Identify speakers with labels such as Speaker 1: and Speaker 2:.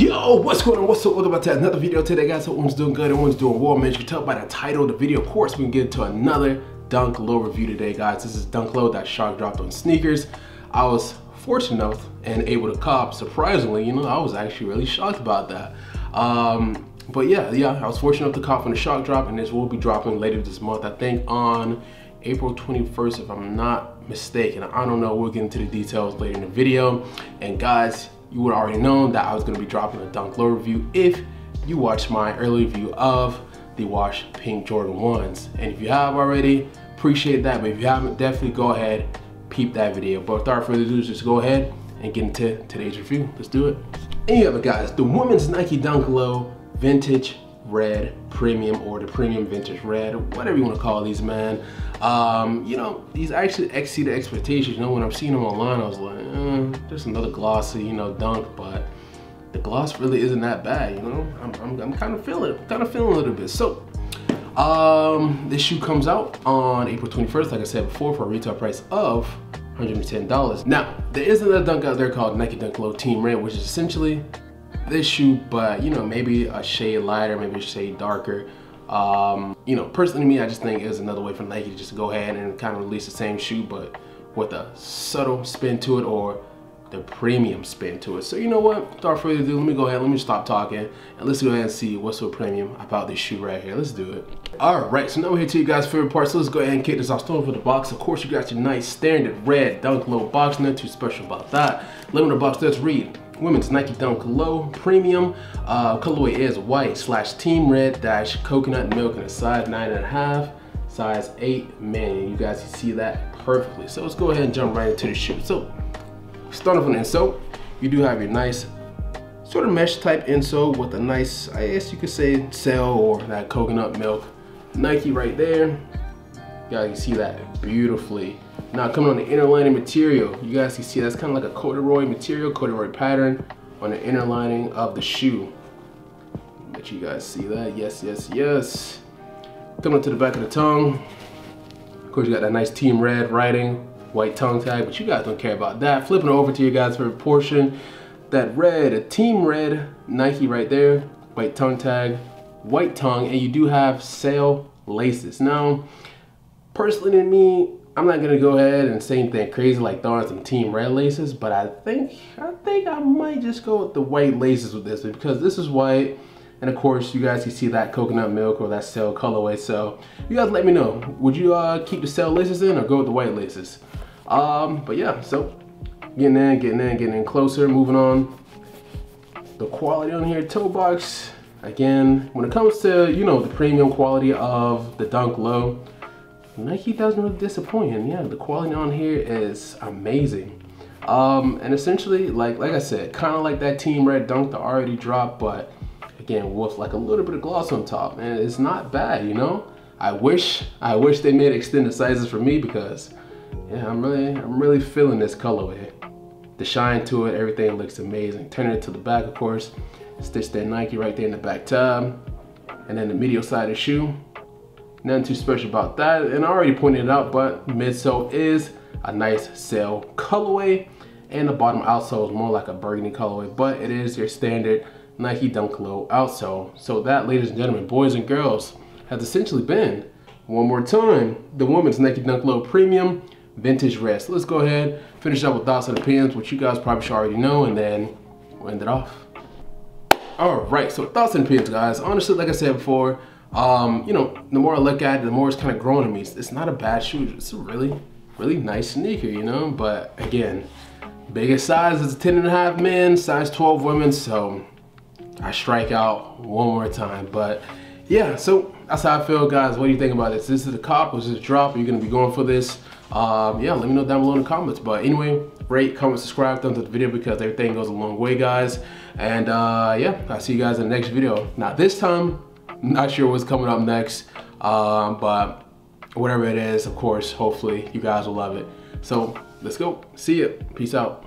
Speaker 1: Yo, what's going on? What's up? Welcome back to another video today, guys. Hope everyone's doing good. Everyone's doing well, man. You can tell by the title of the video. Of course, we can get into another Dunk Low review today, guys. This is Dunk Low that Shock dropped on sneakers. I was fortunate enough and able to cop. Surprisingly, you know, I was actually really shocked about that. Um, but yeah, yeah, I was fortunate enough to cop on the Shock drop, and this will be dropping later this month. I think on April 21st, if I'm not mistaken. I don't know. We'll get into the details later in the video. And guys, you would already know that I was gonna be dropping a Dunk Low review if you watched my early review of the Wash Pink Jordan 1s. And if you have already, appreciate that. But if you haven't, definitely go ahead, peep that video. But without further ado, just go ahead and get into today's review. Let's do it. It guys, the women's Nike Dunk Low Vintage Red Premium or the Premium Vintage Red, whatever you want to call these, man. Um, you know, these actually exceeded expectations. You know, when I'm seeing them online, I was like, eh, there's another glossy, you know, dunk, but the gloss really isn't that bad, you know? I'm, I'm, I'm kind of feeling it, kind of feeling a little bit. So, um, this shoe comes out on April 21st, like I said before, for a retail price of $110. Now, there is another dunk out there called Nike Dunk Low Team Red, which is essentially this shoe, but you know, maybe a shade lighter, maybe a shade darker. Um, you know, personally to me, I just think it's another way for Nike to just go ahead and kind of release the same shoe, but with a subtle spin to it or the premium spin to it. So you know what, without further ado, let me go ahead, let me stop talking, and let's go ahead and see what's so premium about this shoe right here. Let's do it. All right, so now we're here to you guys' favorite part, so let's go ahead and kick this off. Starting with the box, of course, you got your nice standard red Dunk Low box, nothing too special about that. Limited box does read, women's Nike Dunk Low Premium. Uh, colorway is white slash team red dash coconut milk in a size nine and a half, size eight. Man, you guys can see that perfectly. So let's go ahead and jump right into the shoe. So starting from the insole, you do have your nice sort of mesh type insole with a nice, I guess you could say sail or that coconut milk. Nike right there. You guys can see that beautifully. Now coming on the inner lining material, you guys can see that's kind of like a corduroy material, corduroy pattern on the inner lining of the shoe. Let you guys see that, yes, yes, yes. Coming to the back of the tongue, of course you got that nice team red writing, white tongue tag, but you guys don't care about that. Flipping over to you guys for a portion, that red, a team red Nike right there, white tongue tag, white tongue, and you do have sail laces. Now, personally to me, I'm not gonna go ahead and say anything crazy like throwing some team red laces, but I think I think I might just go with the white laces with this because this is white. And of course, you guys can see that coconut milk or that sail colorway. So you guys let me know. Would you uh, keep the sail laces in or go with the white laces? Um, but yeah, so getting in, getting in, getting in closer, moving on. The quality on here, toe box. Again, when it comes to, you know, the premium quality of the Dunk Low, Nike doesn't really disappoint. And yeah, the quality on here is amazing. Um, and essentially, like like I said, kind of like that Team Red Dunk that already dropped, but again, with like a little bit of gloss on top. And it's not bad, you know? I wish, I wish they made extended sizes for me because yeah, I'm really, I'm really feeling this colorway. The shine to it, everything looks amazing. Turning it to the back, of course, stitch that Nike right there in the back tab. And then the medial side of the shoe, Nothing too special about that. And I already pointed it out, but midsole is a nice sail colorway. And the bottom outsole is more like a burgundy colorway, but it is your standard Nike Dunk Low outsole. So that, ladies and gentlemen, boys and girls, has essentially been, one more time, the women's Nike Dunk Low Premium Vintage Red. So let's go ahead, finish up with thoughts and opinions, which you guys probably should already know, and then we'll end it off. All right, so thoughts and opinions, guys. Honestly, like I said before, um, you know, the more I look at it, the more it's kind of growing on me. It's, it's not a bad shoe. It's a really, really nice sneaker, you know? But again, biggest size is a 10 and a half men, size 12 women. So I strike out one more time. But yeah, so that's how I feel, guys. What do you think about this? This is a cop, this is a drop. Are you gonna be going for this? Um, yeah, let me know down below in the comments. But anyway, rate, comment, subscribe, thumbs up the video because everything goes a long way, guys. And uh, yeah, I'll see you guys in the next video. Now this time, not sure what's coming up next, um, but whatever it is, of course, hopefully you guys will love it. So let's go. See ya. Peace out.